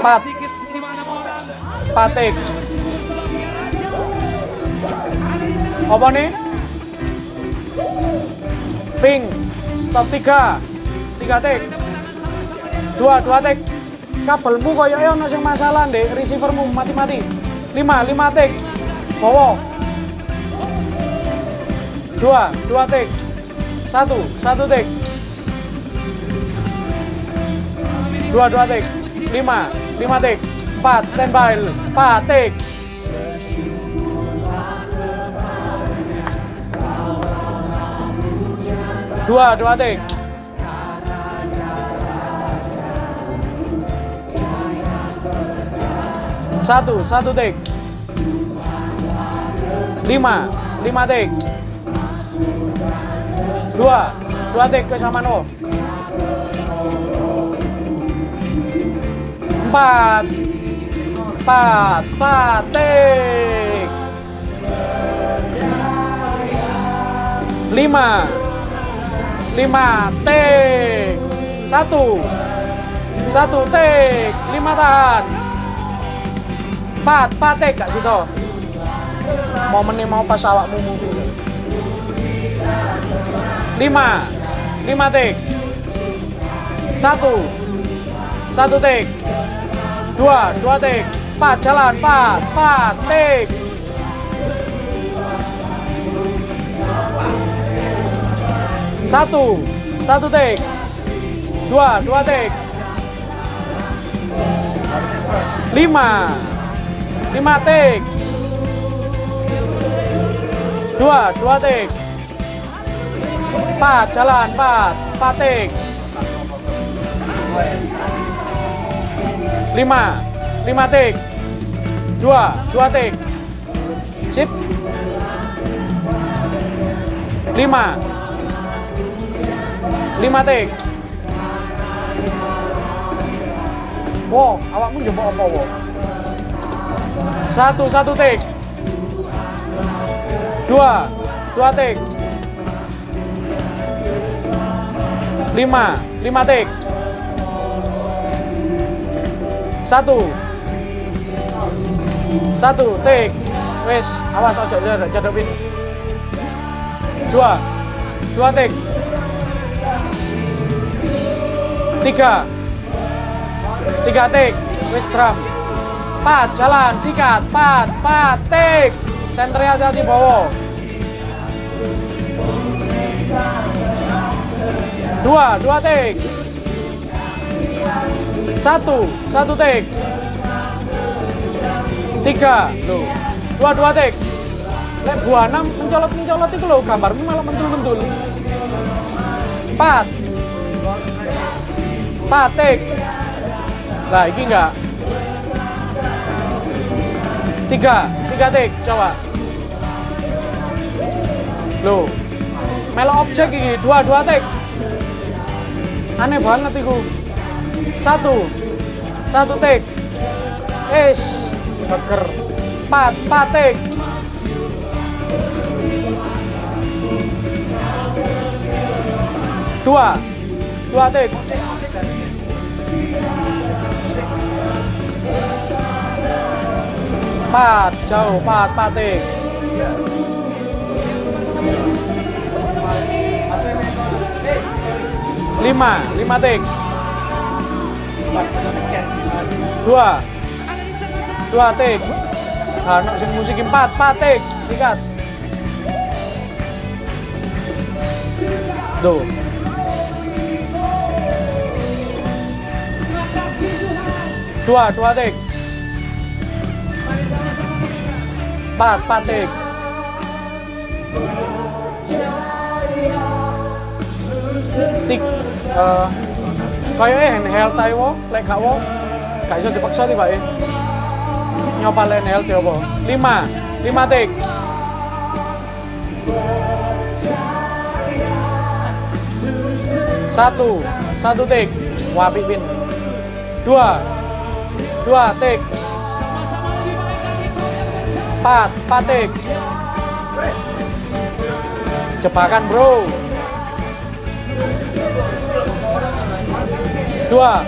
empat. Patik apa nih? Pink. Stop tiga. Tiga tik dua dua tik kabelmu koyoknya ono sing masalah deh receivermu mati-mati. Lima lima tik bawa. Dua dua tik satu satu tik dua dua tik lima lima tik empat standby empat tik dua dua tik satu satu tik lima lima tik dua dua tik ke sama no empat. Empat. Empat. Tik. Lima. Lima. Tik. Satu. Satu. Tik. Lima tahan. Empat. Empat kak Sito mau menit mau pas awakmu mungkin lima. Lima tik. Satu. Satu tik dua dua tik. Empat jalan. Empat empat tik. Satu satu tik. Dua dua tik. Lima lima tik. Dua dua tik. Empat jalan. Empat empat tik lima. Lima tik. Dua. Dua tik. Sip lima. Lima tik. Wow awakmu jempol apa wow satu satu tik. Dua. Dua tik. Lima. Lima tik satu. Satu tik. Wes awas ojo jadok jadopin dua. Dua tik. Tiga. Tiga tik. Wes drum empat jalan sikat. Empat empat tik. Senternya hati-hati bawa. Dua dua tik satu satu tik tiga lo dua dua tik lek buana mencolot mencolot itu lo gambarmu malah mentul mentul empat. Empat tik lah ini enggak? Tiga tiga tik coba. Lo melo objek ini dua dua tik aneh banget itu satu. Satu tik es beker empat. Empat tik dua. Dua tik empat. Jauh. Empat. Empat tik lima. Lima tik dua. Dua tik. Anak sing musik empat empat tik. Sikat. Tuh dua dua tik. Empat empat tik. Tik uh, kayaknya handheld ae wo. Lek gak wo. Gak iso dipaksa tiba e nyoba handheld ya apa? Lima. Lima tik. Satu. Satu tik. Wah pipin dua. Dua tik. Empat. Empat tik. Jebakan bro dua.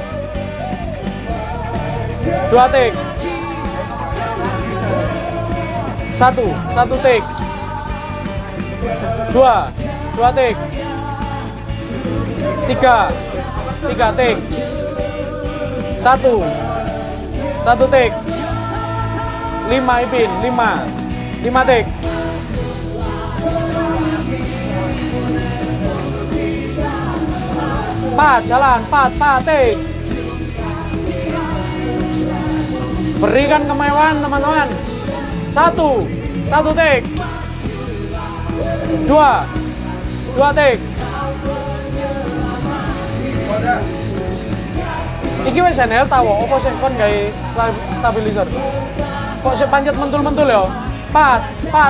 Dua take. Satu. Satu take. Dua. Dua take. Tiga. Tiga take. Satu. Satu take. Lima ipin lima. Lima take empat jalan empat empat take berikan kemewahan teman-teman. Satu satu take. Dua dua take. Iki wis NL tahu apa sih kon gawe stabilizer? Kok sih panjat mentul-mentul ya? Empat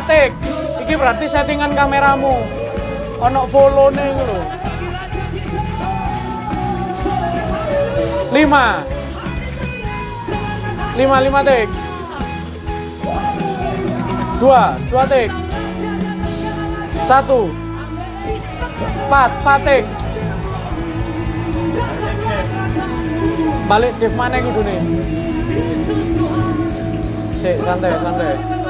take. Iki berarti settingan kameramu. Ono follow nih lho lima. Lima lima take dua dua take satu. Empat empat take balik Dev mana yang nih Sik, santai santai